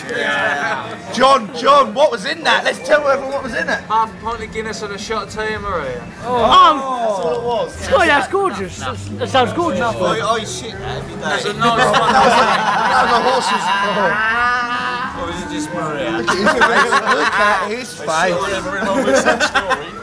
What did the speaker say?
Yeah. John, John, what was in that? Let's tell everyone what was in it. Half a pint of Guinness and a shot of Tia Maria. Oh, um, that's all it was. Scotty, yeah, that's gorgeous. No, no, that sounds gorgeous. No, oh, oh, oh, shit, that every day. That's a nice one. that was a horse's. Oh. Or is it just Maria? Look at his face.